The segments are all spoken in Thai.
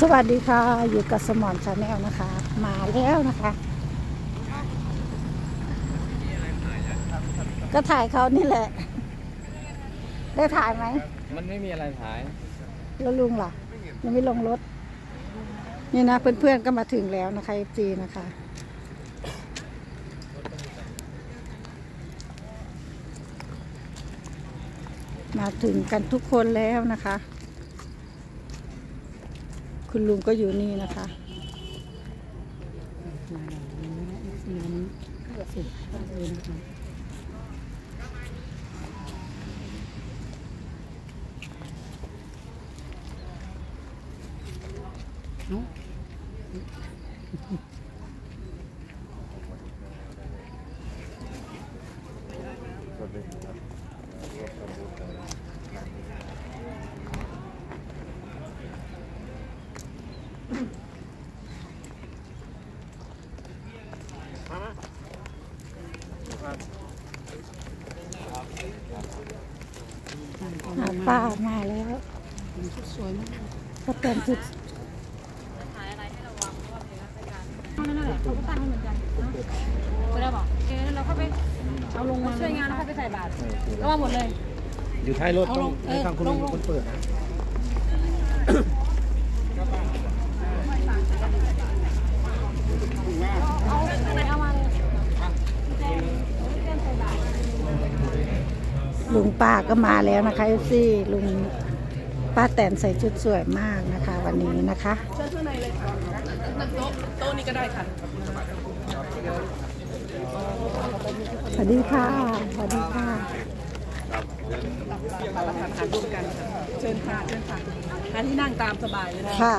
สวัสดีค่ะ อยู่กับสมอนชาแนลนะคะ มาแล้วนะคะ ก็ถ่ายเขานี่แหละ ได้ถ่ายไหม มันไม่มีอะไรถ่ายแล้วลุงล่ะยังไม่ลงรถ นี่นะ เพื่อนๆก็มาถึงแล้วนะคะ FC นะคะ มาถึงกันทุกคนแล้วนะคะ คุณลุงก็อยู่นี่นะคะหา ป้ามาแล้วสวยมากก็เต็มชุดนั่นแหละเขาก็ตั้งให้เหมือนกันเนาะไม่ได้บอกเออเราเข้าไปเอาลงมาช่วยงานแล้วเข้าไปใส่บาตรแล้วมาหมดเลย อยู่ท้ายรถเอาต้ลองงเอให้อทางคุณลลุงงลงคนเปิดนะ เอาไหนเอามาเลย ลุงป้าก็มาแล้วนะคะ FC ลุงป้าแต๋นใส่ชุดสวยมากนะคะ วันนี้นะคะเชิญข้างในเลยค่ะนั่งโต๊ะโต๊ะนี้ก็ได้ค่ะสวัสดีค่ะสวัสดีค่ะรับประทานอาหารร่วมกันค่ะเชิญค่ะเชิญค่ะหาที่นั่งตามสบายเลยนะค่ะ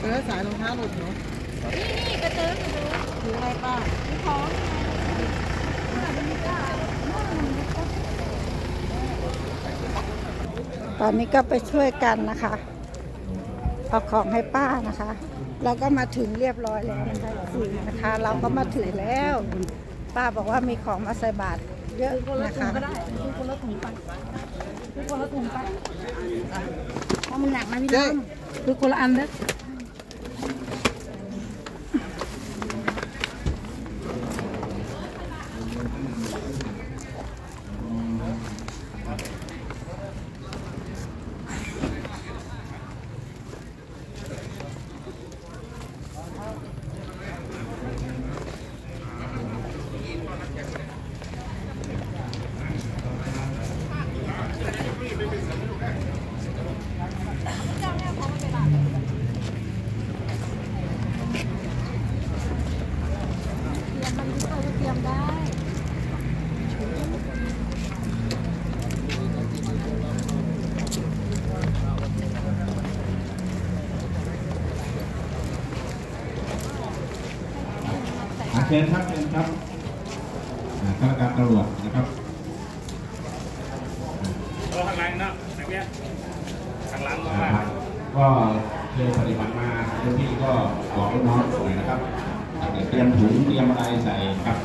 เออสายรองเท้าหลุดเนาะ นี่กระเตื้อกระเตื้อถืออะไรป้าท้องตอนนี้ก็ไปช่วยกันนะคะ เอาของให้ป้านะคะ เราก็มาถึงเรียบร้อยแล้วนะคะสี่นะคะ เราก็มาถึงแล้ว ป้าบอกว่ามีของมาใส่บาตรเยอะนะคะก็ได้คือคนละถุงไปคือคนละถุงไปเพราะมันหนักนะพี่น้องคือคนละอันเด้อ เตรียมได้ อ่าเชิญครับเชิญครับอ่าข้าราชการตำรวจนะครับเราข้างหลังเนาะอย่างเงี้ยข้างหลังอ่าว่าก็เคยปฏิบัติมาเจ้าที่ก็บอกลูกน้องหน่อยนะครับอ่าเตรียมถุงเตรียมอะไรใส่ครับ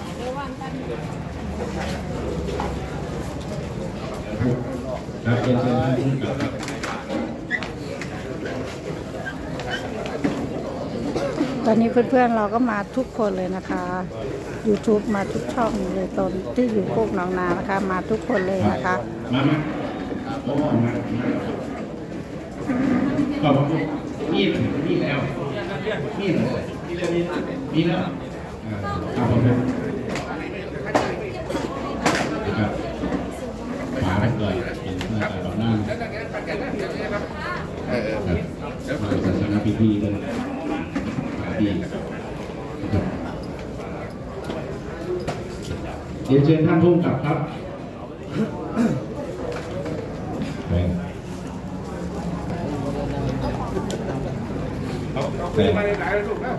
ครับเชิญเชิญท่านผู้กับครับ ตอนนี้เพื่อนๆเราก็มาทุกคนเลยนะคะ YouTube มาทุกช่องเลยตอนที่อยู่โคกหนองนานะคะ มาทุกคนเลยนะคะมีมีแล้วมีดเลยมีแล้วอ่าครับผมครับฝาไปเลยเป็นเพื่อต่อหน้าเออครับมาศาสนาพิธีเลย มาดีครับเรียนเชิญท่านผู้กำกับครับแบ่งแบ่งไม่ได้หลายลูกแล้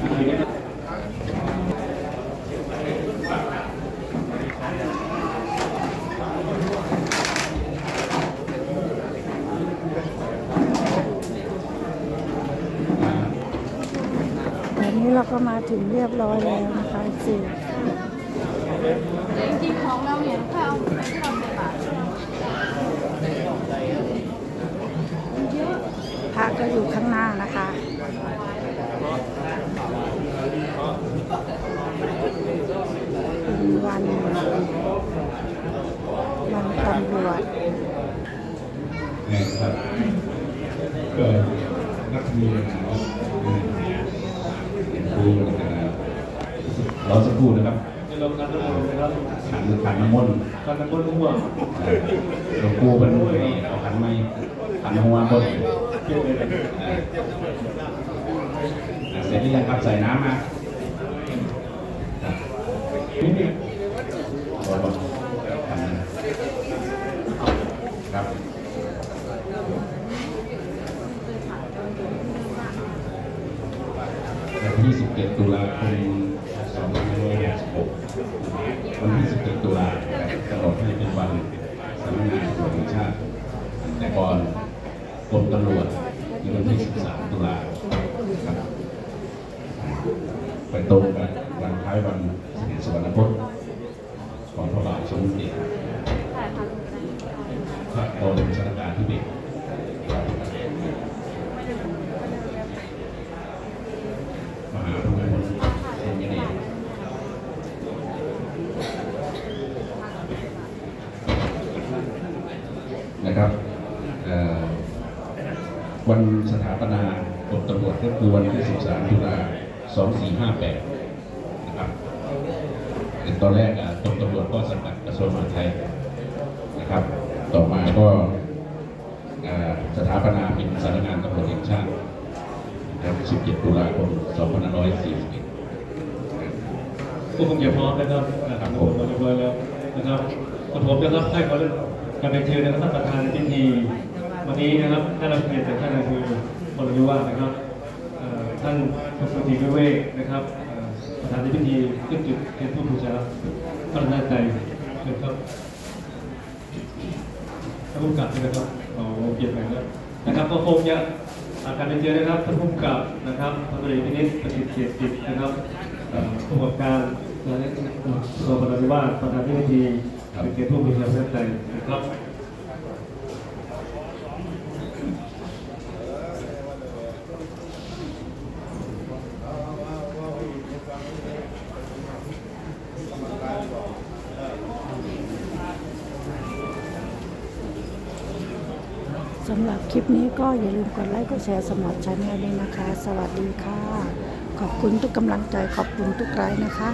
ตอนนี้เราก็มาถึงเรียบร้อยแล้วนะคะจีจริงของเราเนี่ยถ้าเอาไปที่เบาตพระก็อยู่ข้างหน้านะคะ รอสักครู่นะครับเราคันน้ำมันนะครับขันขันน้ำมนต์คันน้ำมันทั่วหลวงปู่เป็นด้วยเอาขันไม้ขันหัวบนเพี้ยนเลยอ่าเสร็จหรือยังครับใส่น้ำมาครับนี่รอก่อนขันนะครับวันที่ 17 ตุลาคม 2566วันที่ 17 ตุลากำหนดให้เป็นวันสำนักงานตำรวจแห่งชาติ แต่ก่อนกรมตำรวจในวันที่ 13 ตุลาครับไปตรงกับวันคล้ายวันเสด็จสวรรคตของพระบาทสมเด็จพระบรมชนกาธิเบศรมหาภูมิพลอดุลยเดชนะครับเอ่อวันสถาปนา กรมตำรวจก็คือวันที่ 13ตุลา2458 นะครับแต่ตอนแรกอะกรมตำรวจก็สังกัดกระทรวงมหาดไทยนะครับ ต่อมาก็เอ่อสถาปนาเป็นสำนักงานตำรวจแห่งชาตินะครับ17 ตุลาคม 2541ก็คงจะพร้อมนะครับนะครับผมเรียบร้อยแล้วนะครับผมนะครับให้ขอเรื่องการเป็นเชิญนะครับท่านประธานในพิธีวันนี้นะครับท่านรับเกียรติจากท่านนายคื อพลยุวาสนะครับท่านพระสุธีวิเวกนะครับประธานในพิธีขึ้นจุดเป็นผู้บูชาพระนาใจเชิญครับท่านผู้กับนะครับขอเกียรติไปแล้วนะครับก็คงจะอาการเป็นเชิญนะครับท่านผู้กับนะครับพระบริพินิจประสิทธิ์เกียรติจิตนะครับผู้ประกอบการและตัวประธานว่าประธานที่พิธีเป็นเกียรติผู้มีความเมตตานะครับ สำหรับคลิปนี้ก็อย่าลืมกดไลค์กดแชร์สมอนชาแนลด้วยนะคะ สวัสดีค่ะ ขอบคุณทุกกำลังใจขอบคุณทุกไลค์นะคะ